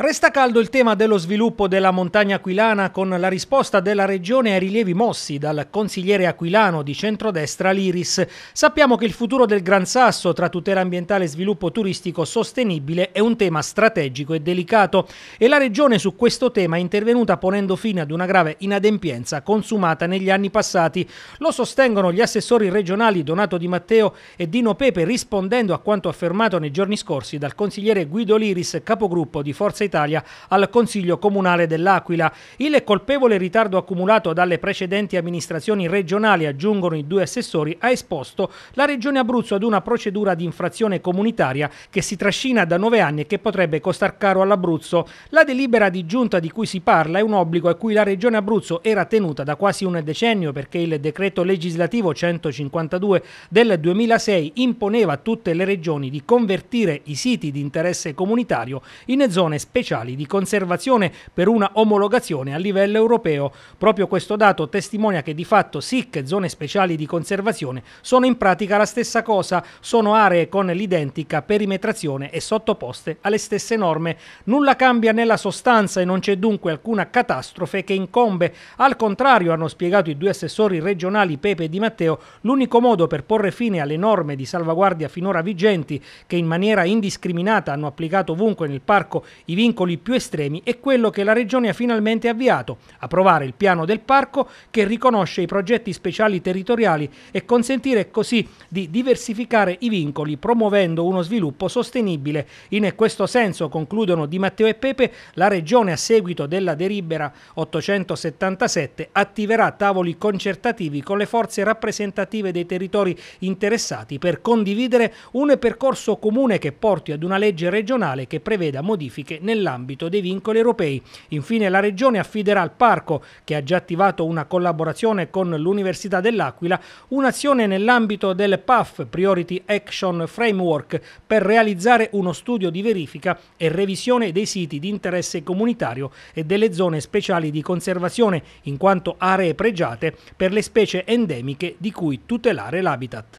Resta caldo il tema dello sviluppo della montagna aquilana con la risposta della regione ai rilievi mossi dal consigliere aquilano di centrodestra Liris. Sappiamo che il futuro del Gran Sasso tra tutela ambientale e sviluppo turistico sostenibile è un tema strategico e delicato e la regione su questo tema è intervenuta ponendo fine ad una grave inadempienza consumata negli anni passati. Lo sostengono gli assessori regionali Donato Di Matteo e Dino Pepe rispondendo a quanto affermato nei giorni scorsi dal consigliere Guido Liris, capogruppo di Forza Italia al Consiglio Comunale dell'Aquila. Il colpevole ritardo accumulato dalle precedenti amministrazioni regionali, aggiungono i due assessori, ha esposto la Regione Abruzzo ad una procedura di infrazione comunitaria che si trascina da nove anni e che potrebbe costar caro all'Abruzzo. La delibera di giunta di cui si parla è un obbligo a cui la Regione Abruzzo era tenuta da quasi un decennio perché il decreto legislativo 152 del 2006 imponeva a tutte le regioni di convertire i siti di interesse comunitario in zone speciali speciali di conservazione per una omologazione a livello europeo. Proprio questo dato testimonia che di fatto SIC e zone speciali di conservazione sono in pratica la stessa cosa, sono aree con l'identica perimetrazione e sottoposte alle stesse norme. Nulla cambia nella sostanza e non c'è dunque alcuna catastrofe che incombe. Al contrario, hanno spiegato i due assessori regionali Pepe e Di Matteo, l'unico modo per porre fine alle norme di salvaguardia finora vigenti che in maniera indiscriminata hanno applicato ovunque nel parco i vincoli vincoli più estremi è quello che la Regione ha finalmente avviato, approvare il piano del parco che riconosce i progetti speciali territoriali e consentire così di diversificare i vincoli promuovendo uno sviluppo sostenibile. In questo senso, concludono Di Matteo e Pepe, la Regione a seguito della delibera 877 attiverà tavoli concertativi con le forze rappresentative dei territori interessati per condividere un percorso comune che porti ad una legge regionale che preveda modifiche nel nell'ambito dei vincoli europei. Infine la Regione affiderà al Parco, che ha già attivato una collaborazione con l'Università dell'Aquila, un'azione nell'ambito del PAF Priority Action Framework per realizzare uno studio di verifica e revisione dei siti di interesse comunitario e delle zone speciali di conservazione in quanto aree pregiate per le specie endemiche di cui tutelare l'habitat.